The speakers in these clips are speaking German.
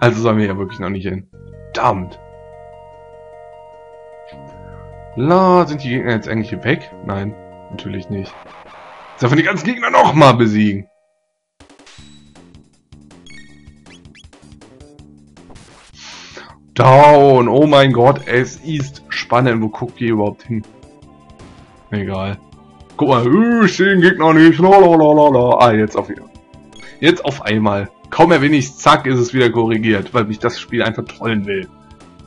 Also sollen wir ja wirklich noch nicht hin. Verdammt. La, sind die Gegner jetzt eigentlich weg? Nein, natürlich nicht. Jetzt darf man die ganzen Gegner nochmal besiegen. Down. Oh mein Gott, es ist spannend. Wo guckt ihr überhaupt hin? Egal. Guck mal, ich sehe den Gegner nicht. Lalalala. Ah, jetzt auf. Jetzt auf einmal. Kaum erwähne ich zack, ist es wieder korrigiert, weil mich das Spiel einfach trollen will.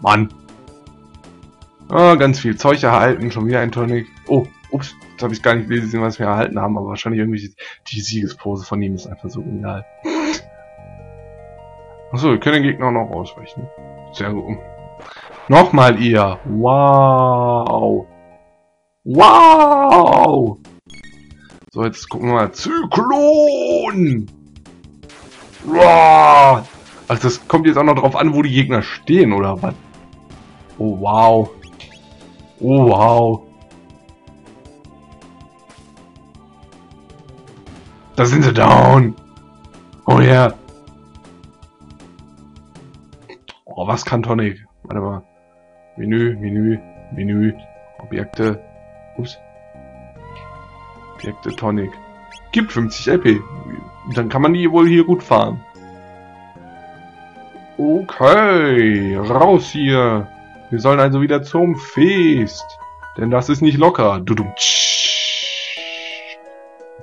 Mann. Ah, ganz viel Zeug erhalten, schon wieder ein Tonic. Oh, ups, jetzt habe ich gar nicht gelesen, was wir erhalten haben, aber wahrscheinlich irgendwie die Siegespose von ihm ist einfach so genial. Achso, wir können den Gegner noch ausweichen. Sehr gut. Nochmal ihr. Wow. Wow. So, jetzt gucken wir mal. Zyklon. Ach, das kommt jetzt auch noch drauf an, wo die Gegner stehen, oder was? Oh, wow. Oh, wow. Da sind sie down. Oh ja. Yeah. Oh, was kann Tonic? Warte mal. Menü, Menü, Menü, Objekte. Ups. Objekte Tonic. Gibt 50 LP. Dann kann man die wohl hier gut fahren. Okay, raus hier. Wir sollen also wieder zum Fest. Denn das ist nicht locker. Du, du.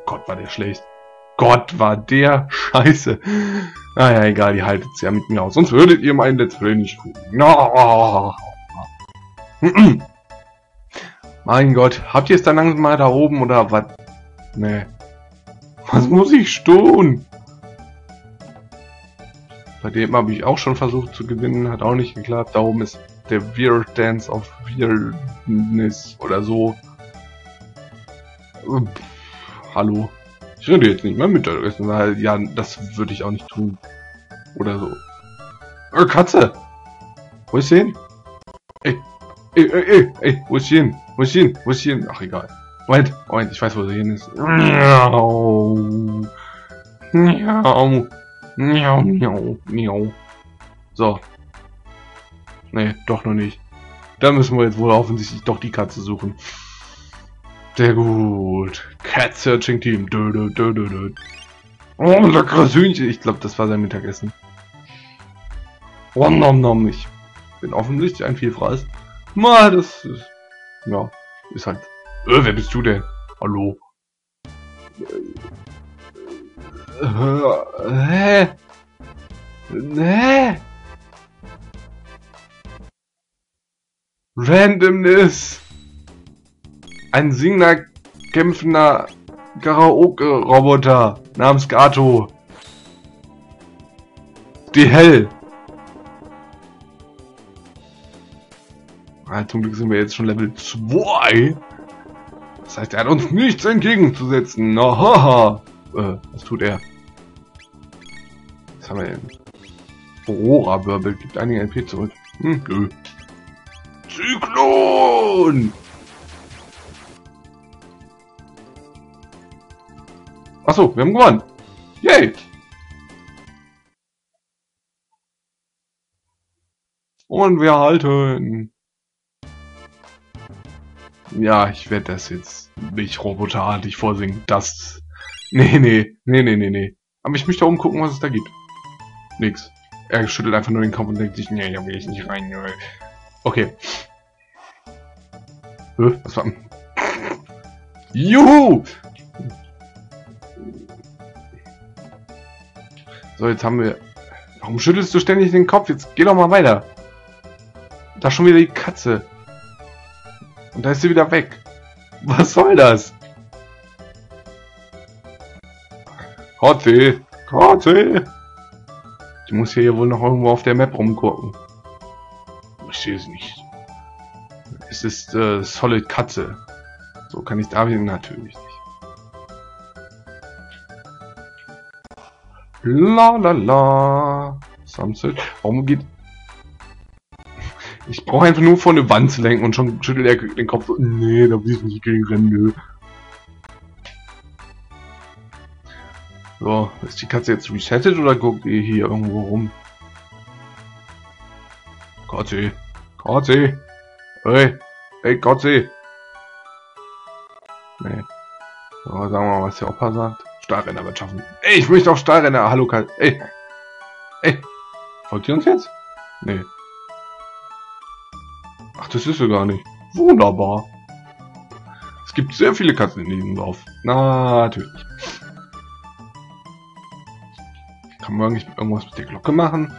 Gott, war der schlecht. Gott, war der scheiße. Naja, egal, ihr haltet es ja mit mir aus. Sonst würdet ihr mein Let's Play nicht gucken. No. mein Gott, habt ihr es dann langsam mal da oben oder was? Nee. Was muss ich tun? Bei dem habe ich auch schon versucht zu gewinnen, hat auch nicht geklappt. Da oben ist der Weird Dance of Weirdness oder so. Pff, hallo. Ich rede jetzt nicht mehr Mittagessen, weil ja, das würde ich auch nicht tun. Oder so. Oh, Katze! Wo ist sie hin? Ey, ey, ey, ey, ey, wo ist sie hin? Wo ist sie hin? Wo ist sie hin? Ach, egal. Moment, Moment, ich weiß, wo sie hin ist. Miau. Miau. Miau, miau, miau. So. Nee, doch noch nicht. Da müssen wir jetzt wohl offensichtlich doch die Katze suchen. Sehr gut. Cat Searching Team. Dö, dö, dö, dö, dö. Oh, leckeres Hühnchen. Ich glaube, das war sein Mittagessen. Oh, nom, nom. Ich bin offensichtlich ein Vielfraß. Mal, das ist, ja, ist halt. Äh, wer bist du denn? Hallo? Äh, hä? Hä? Randomness ein singender, kämpfender Karaoke-Roboter namens Gato. Die Hell. Ah, zum Glück sind wir jetzt schon Level 2. Das heißt, er hat uns nichts entgegenzusetzen. Haha. Äh, was tut er? Was haben wir denn? Aurora-Wirbel gibt einige LP zurück. Hm, nö. Zyklon! Achso, wir haben gewonnen. Yay! Und wir halten. Ja, ich werde das jetzt nicht roboterartig vorsingen. Das. Nee, nee, nee, nee, nee, nee. Aber ich möchte umgucken, was es da gibt. Nix. Er schüttelt einfach nur den Kopf und denkt sich, nee, da will ich nicht rein. Okay. Was war. Juhu! So, jetzt haben wir... Warum schüttelst du ständig den Kopf? Jetzt geh doch mal weiter. Da schon wieder die Katze. Und da ist sie wieder weg. Was soll das? Katze! Katze! Ich muss hier wohl noch irgendwo auf der Map rumgucken. Ich sehe es nicht. Es ist äh, Solid Katze. So kann ich da natürlich nicht. La la la. Warum geht... Ich brauche einfach nur vor eine Wand zu lenken und schon schüttelt er den Kopf so, nee, da will ich nicht gegen rennen, nö. So, ist die Katze jetzt resettet oder guckt ihr hier irgendwo rum? Kotzi. Kotzi. Ey. Ey, Kotzi. Nee. So, sagen wir mal, was der Opa sagt. Stahlrenner wird schaffen. Ey, ich möchte auch Stahlrenner. Hallo, Kal. Ey. Ey. Folgt ihr uns jetzt? Nee. Das ist sie gar nicht. Wunderbar. Es gibt sehr viele Katzen in diesem Dorf. Natürlich. Kann man eigentlich irgendwas mit der Glocke machen?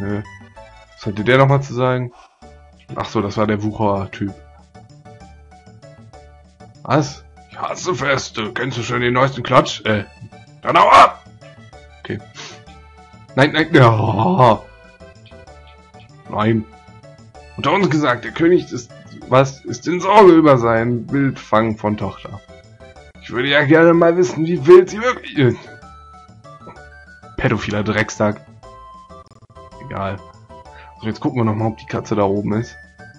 Nö. Was hatte der nochmal zu sagen? Ach so, das war der Wucher-Typ. Was? Ich hasse Feste. Kennst du schon den neuesten Klatsch? Äh, dann hau ab! Okay. Nein, nein, ja. Nein. Unter uns gesagt, der König ist, was, ist in Sorge über seinen Wildfang von Tochter. Ich würde ja gerne mal wissen, wie wild sie wirklich ist. Pädophiler Dreckstag. Egal. So, jetzt gucken wir nochmal, ob die Katze da oben ist.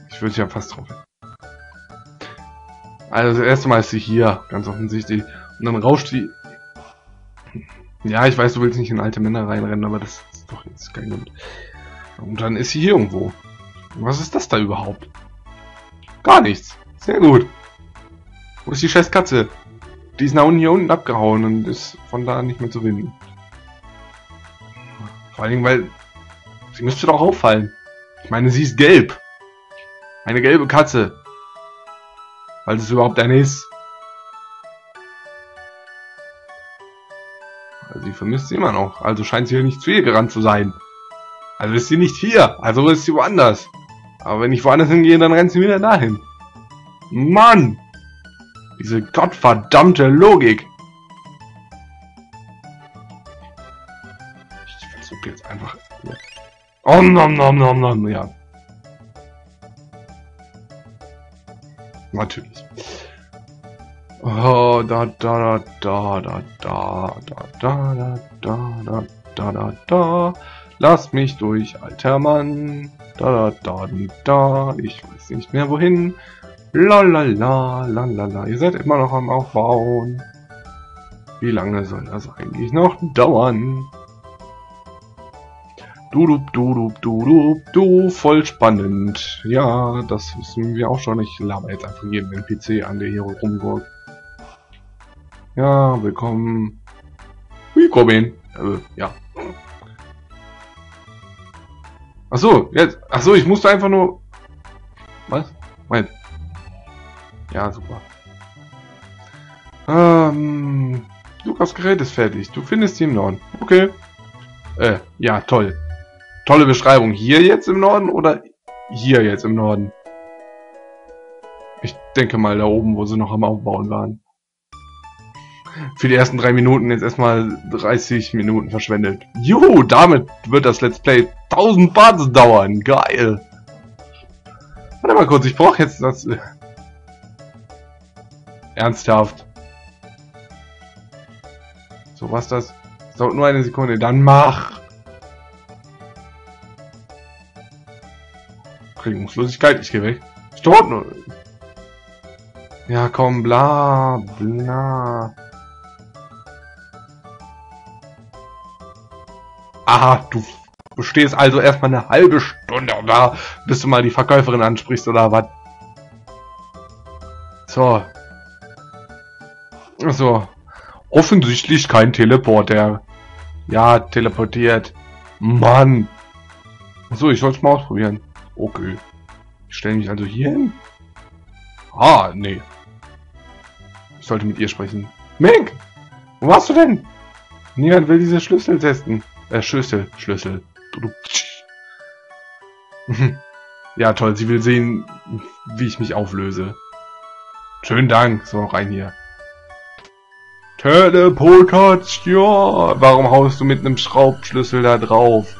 Ich würde ja fast drauf. Also das erste Mal ist sie hier, ganz offensichtlich. Und dann rauscht sie. Ja, ich weiß, du willst nicht in alte Männer reinrennen, aber das ist doch jetzt kein Grund. Und dann ist sie hier irgendwo. Was ist das da überhaupt? Gar nichts. Sehr gut. Wo ist die scheiß Katze? Die ist nach unten hier unten abgehauen und ist von da nicht mehr zu finden. Vor allen Dingen, weil sie müsste doch auffallen. Ich meine, sie ist gelb. Eine gelbe Katze. Weil es überhaupt eine ist. Also sie vermisst sie immer noch. Also scheint sie hier nicht zu ihr gerannt zu sein. Also ist sie nicht hier. Also ist sie woanders. Aber wenn ich woanders hingehe, dann rennt sie wieder dahin. Mann! Diese gottverdammte Logik. Ich versuche jetzt einfach... Oh, nom, nom, nom, nom, ja. Natürlich. Oh, da, da, da, da, da, da, da, da, da, da, da, da, da. Lass mich durch, alter Mann. Da, da, da, da. Ich weiß nicht mehr wohin. La, la, la, la, la, la. Ihr seid immer noch am Aufbauen. Wie lange soll das eigentlich noch dauern? Du, du, du, du, du, du, du, voll spannend. Ja, das wissen wir auch schon. Ich laber jetzt einfach jeden NPC an, der hier rumgurkt. Ja, willkommen. Willkommen. Äh, ja. Ach so, jetzt. Ach so, ich musste einfach nur. Was? Moment. Ja, super. Ähm, Lukas Gerät ist fertig. Du findest sie im Norden. Okay. Äh, ja, toll. Tolle Beschreibung. Hier jetzt im Norden oder hier jetzt im Norden? Ich denke mal da oben, wo sie noch am Aufbauen waren. Für die ersten drei Minuten jetzt erstmal 30 Minuten verschwendet. Juhu, damit wird das Let's Play 1000 Parts dauern. Geil. Warte mal kurz, ich brauche jetzt das... Ernsthaft. So, was das? Das dauert nur eine Sekunde. Dann mach! Regungslosigkeit, ich gehe weg. Stort nur. Ja, komm, bla, bla. Aha, du bestehst also erstmal eine halbe Stunde da, bis du mal die Verkäuferin ansprichst oder was? So. So. Offensichtlich kein Teleporter. Ja, teleportiert. Mann. So, ich soll es mal ausprobieren. Okay. Ich stelle mich also hier hin. Ah, nee. Ich sollte mit ihr sprechen. Meg! Wo warst du denn? Niemand will diese Schlüssel testen. Äh, Schlüssel. Schlüssel. ja, toll. Sie will sehen, wie ich mich auflöse. Schönen Dank. So, rein hier. Teleportation. Warum haust du mit einem Schraubschlüssel da drauf?